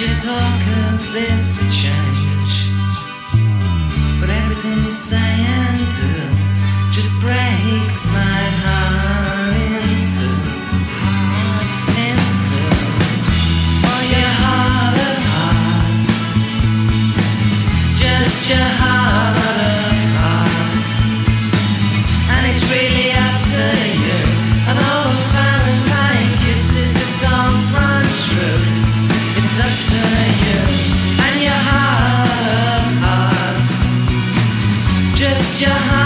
you talk of this change, but everything you say and do just breaks my heart into. your heart of hearts, just your heart. just your heart.